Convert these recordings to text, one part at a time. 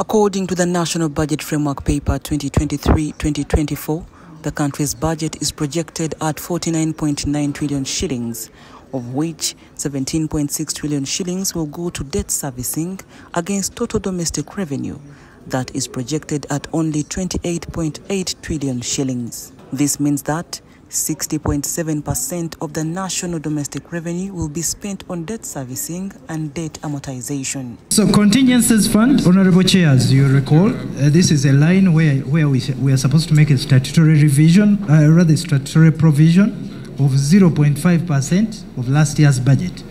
According to the National Budget Framework Paper 2023-2024, the country's budget is projected at 49.9 trillion shillings, of which 17.6 trillion shillings will go to debt servicing against total domestic revenue that is projected at only 28.8 trillion shillings. This means that 60.7% of the national domestic revenue will be spent on debt servicing and debt amortization. So contingencies fund, honorable chairs, you recall, uh, this is a line where, where we, we are supposed to make a statutory revision, uh, rather statutory provision of 0.5% of last year's budget.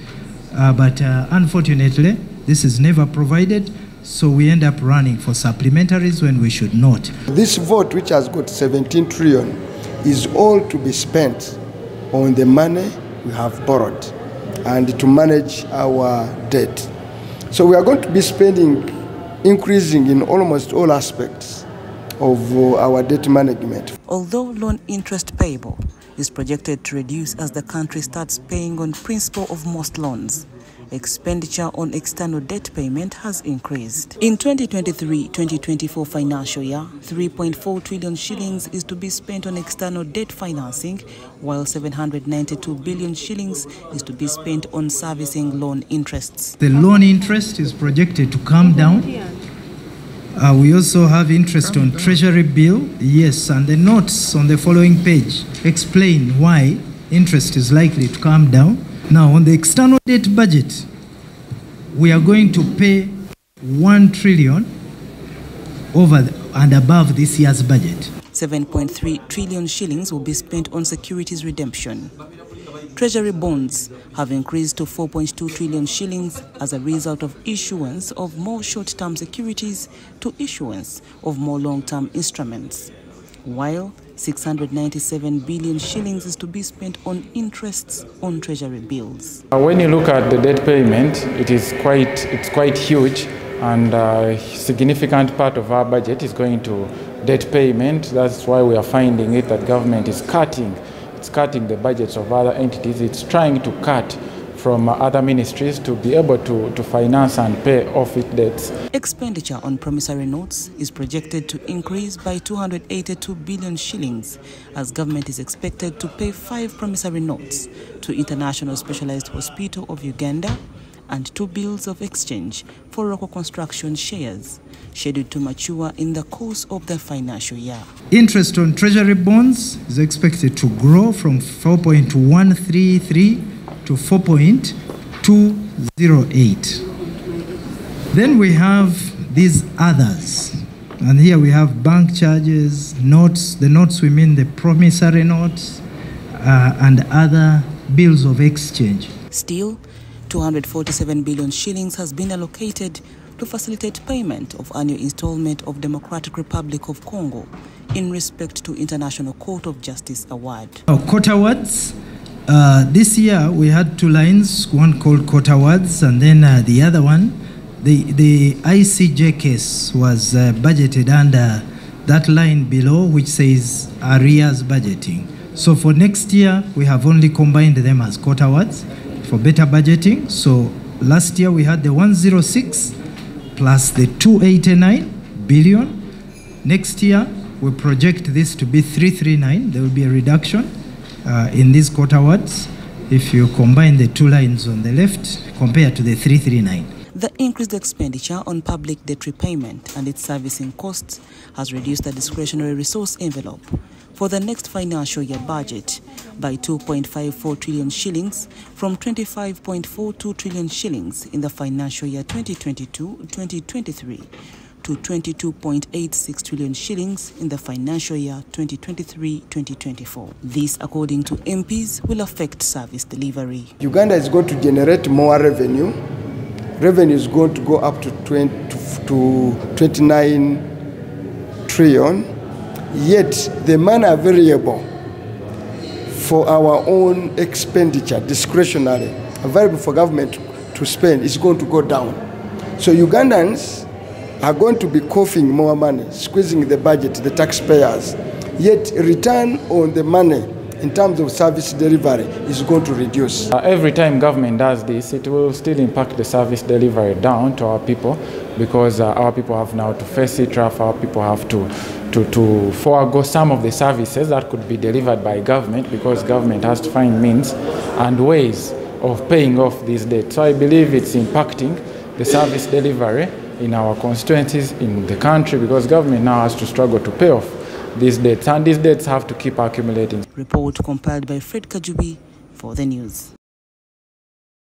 Uh, but uh, unfortunately, this is never provided, so we end up running for supplementaries when we should not. This vote, which has got 17 trillion, is all to be spent on the money we have borrowed and to manage our debt. So we are going to be spending, increasing in almost all aspects of uh, our debt management. Although loan interest payable is projected to reduce as the country starts paying on principal of most loans, expenditure on external debt payment has increased. In 2023-2024 financial year, 3.4 trillion shillings is to be spent on external debt financing, while 792 billion shillings is to be spent on servicing loan interests. The loan interest is projected to come down. Uh, we also have interest on treasury bill, yes, and the notes on the following page explain why interest is likely to come down. Now, on the external debt budget, we are going to pay 1 trillion over and above this year's budget. 7.3 trillion shillings will be spent on securities redemption. Treasury bonds have increased to 4.2 trillion shillings as a result of issuance of more short-term securities to issuance of more long-term instruments, while 697 billion shillings is to be spent on interests on treasury bills. When you look at the debt payment, it is quite, it's quite huge and a significant part of our budget is going to debt payment. That's why we are finding it that government is cutting. It's cutting the budgets of other entities. It's trying to cut from other ministries to be able to, to finance and pay off its debts. Expenditure on promissory notes is projected to increase by 282 billion shillings as government is expected to pay five promissory notes to International Specialized Hospital of Uganda and two bills of exchange for Roko Construction shares, scheduled to mature in the course of the financial year. Interest on treasury bonds is expected to grow from 4.133 to 4.208. Then we have these others. And here we have bank charges, notes, the notes we mean the promissory notes, uh, and other bills of exchange. Still, 247 billion shillings has been allocated to facilitate payment of annual installment of Democratic Republic of Congo in respect to International Court of Justice Award. Now, court awards. Uh, this year we had two lines, one called court awards, and then uh, the other one, the, the ICJ case was uh, budgeted under that line below, which says arrears budgeting. So for next year, we have only combined them as court awards for better budgeting. So last year we had the 106 plus the 289 billion. Next year we project this to be 339. There will be a reduction uh, in these court awards if you combine the two lines on the left compared to the 339. The increased expenditure on public debt repayment and its servicing costs has reduced the discretionary resource envelope for the next financial year budget by 2.54 trillion shillings from 25.42 trillion shillings in the financial year 2022-2023 to 22.86 trillion shillings in the financial year 2023-2024. This, according to MPs, will affect service delivery. Uganda is going to generate more revenue. Revenue is going to go up to, 20, to 29 trillion. Yet the money available for our own expenditure, discretionary, available for government to spend, is going to go down. So Ugandans are going to be coughing more money, squeezing the budget, the taxpayers. Yet return on the money in terms of service delivery is going to reduce. Uh, every time government does this, it will still impact the service delivery down to our people because uh, our people have now to face it rough, our people have to, to, to forego some of the services that could be delivered by government because government has to find means and ways of paying off these debts. So I believe it's impacting the service delivery in our constituencies in the country because government now has to struggle to pay off these debts and these debts have to keep accumulating. Report compiled by Fred Kajubi for the news.